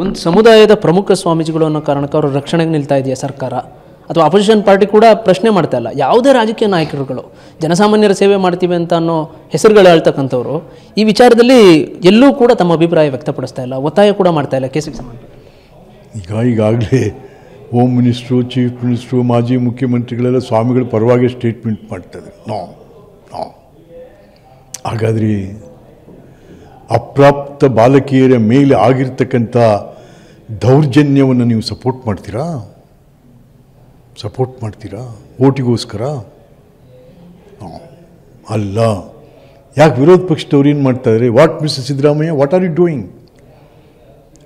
ಒಂದು ಸಮುದಾಯದ ಪ್ರಮುಖ ಸ್ವಾಮೀಜಿಗಳು ಅನ್ನೋ ಕಾರಣಕ್ಕೆ ಅವರು ರಕ್ಷಣೆಗೆ ನಿಲ್ತಾ ಇದೆಯಾ ಸರ್ಕಾರ? ಅಥವಾ ಅಪೋಸಿಷನ್ ಪಾರ್ಟಿ ಕೂಡ ಪ್ರಶ್ನೆ ಮಾಡ್ತಾ ಇಲ್ಲ. ಯಾವುದೇ ರಾಜಕೀಯ ನಾಯಕರುಗಳು ಜನಸಾಮಾನ್ಯರ ಸೇವೆ ಮಾಡ್ತೀವಿ ಅಂತ ಅನ್ನೋ ಹೆಸರುಗಳು ಹೇಳ್ತಕ್ಕಂಥವ್ರು, ಈ ವಿಚಾರದಲ್ಲಿ ಎಲ್ಲೂ ಕೂಡ ತಮ್ಮ ಅಭಿಪ್ರಾಯ ವ್ಯಕ್ತಪಡಿಸ್ತಾ ಇಲ್ಲ. ಒತ್ತಾಯ ಕೂಡ ಮಾಡ್ತಾ ಇಲ್ಲ ಕೇಸಿಗೆ ಸಂಬಂಧ ಈಗ ಈಗಾಗಲೇ ಹೋಮ್ ಮಿನಿಸ್ಟ್ರು ಚೀಫ್ ಮಿನಿಸ್ಟ್ರು ಮಾಜಿ ಮುಖ್ಯಮಂತ್ರಿಗಳೆಲ್ಲ ಸ್ವಾಮಿಗಳ ಪರವಾಗಿ ಸ್ಟೇಟ್ಮೆಂಟ್ ಮಾಡ್ತಾರೆ ನೋ ಹಾಗಾದ್ರೆ ಅಪ್ರಾಪ್ತ ಬಾಲಕಿಯರ ಮೇಲೆ ಆಗಿರ್ತಕ್ಕಂಥ ದೌರ್ಜನ್ಯವನ್ನು ನೀವು ಸಪೋರ್ಟ್ ಮಾಡ್ತೀರಾ? ಸಪೋರ್ಟ್ ಮಾಡ್ತೀರಾ? ಓಟಿಗೋಸ್ಕರ? ಅಲ್ಲ. ಯಾಕೆ ವಿರೋಧ ಪಕ್ಷದವ್ರು ಏನು ಮಾಡ್ತಾ ಇದ್ದಾರೆ what mister Siddaramaiah what are you doing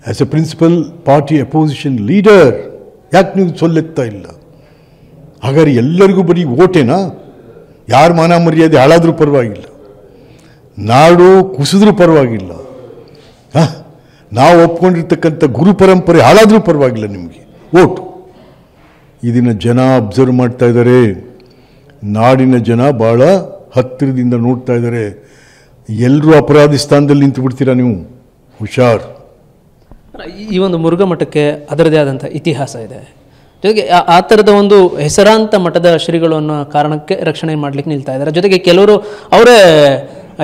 as a principal party opposition leader ಯಾಕೆ ನೀವು ಸೊಲ್ಲೆತ್ತಾ ಇಲ್ಲ? ಹಾಗಾದ್ರೆ ಎಲ್ಲರಿಗೂ ಬರೀ ಓಟೇನಾ? ಯಾರು ಮಾನ ಮರ್ಯಾದೆ ಹಾಳಾದರೂ ಪರವಾಗಿಲ್ಲ. ನಾಡು ಕುಸಿದ್ರೂ ಪರವಾಗಿಲ್ಲ? ನಾವು ಒಪ್ಕೊಂಡಿರ್ತಕ್ಕಂಥ ಗುರು ಪರಂಪರೆ ಹಾಳಾದರೂ ಪರವಾಗಿಲ್ಲ ನಿಮಗೆ. ಓಟು ಇದನ್ನು ಜನ ಅಬ್ಸರ್ವ್ ಮಾಡ್ತಾ ಇದ್ದಾರೆ. ನಾಡಿನ ಜನ ಭಾಳ ಹತ್ತಿರದಿಂದ ನೋಡ್ತಾ ಇದ್ದಾರೆ. ಎಲ್ಲರೂ ಅಪರಾಧಿ ಸ್ಥಾನದಲ್ಲಿ ನಿಂತು ಬಿಡ್ತೀರಾ ನೀವು? ಹುಷಾರ್. ಈ ಒಂದು ಮುರುಘಾ ಮಠಕ್ಕೆ ಅದರದೇ ಆದಂಥ ಇತಿಹಾಸ ಇದೆ. ಜೊತೆಗೆ ಆ ಥರದ ಒಂದು ಹೆಸರಾಂತ ಮಠದ ಶ್ರೀಗಳು ಅನ್ನೋ ಕಾರಣಕ್ಕೆ ರಕ್ಷಣೆ ಮಾಡ್ಲಿಕ್ಕೆ ನಿಲ್ತಾ ಇದ್ದಾರೆ. ಜೊತೆಗೆ ಕೆಲವರು ಅವರೇ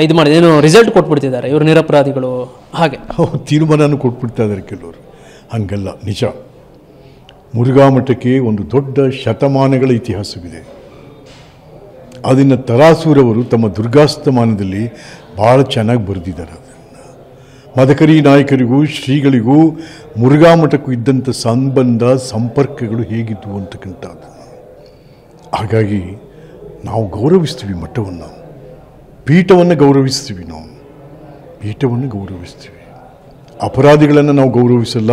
ಇದು ಮಾಡಿ ಏನು ರಿಸಲ್ಟ್ ಕೊಟ್ಬಿಡ್ತಿದ್ದಾರೆ. ಇವರು ನಿರಪರಾಧಿಗಳು ಹಾಗೆ. ಅವ್ರು ತೀರ್ಮಾನನೂ ಕೊಟ್ಬಿಡ್ತಾ ಇದ್ದಾರೆ ಕೆಲವರು ಹಂಗಲ್ಲ, ನಿಜ. ಮುರುಘಾ ಮಠಕ್ಕೆ ಒಂದು ದೊಡ್ಡ ಶತಮಾನಗಳ ಇತಿಹಾಸವಿದೆ. ಅದನ್ನು ತರಾಸೂರವರು ತಮ್ಮ ದುರ್ಗಾಸ್ತಮಾನದಲ್ಲಿ ಭಾಳ ಚೆನ್ನಾಗಿ ಬರೆದಿದ್ದಾರೆ ಅದನ್ನು. ಮದಕರಿ ನಾಯಕರಿಗೂ, ಶ್ರೀಗಳಿಗೂ, ಮುರುಘಾ ಮಠಕ್ಕೂ ಇದ್ದಂಥ ಸಂಬಂಧ, ಸಂಪರ್ಕಗಳು ಹೇಗಿದ್ವು ಅಂತಕ್ಕಂಥದ್ದು ಹಾಗಾಗಿ ನಾವು ಗೌರವಿಸ್ತೀವಿ ಮಠವನ್ನು. ಪೀಠವನ್ನು ಗೌರವಿಸ್ತೀವಿ ನಾವು. ಪೀಠವನ್ನು ಗೌರವಿಸ್ತೀವಿ ಅಪರಾಧಿಗಳನ್ನು ನಾವು ಗೌರವಿಸಲ್ಲ.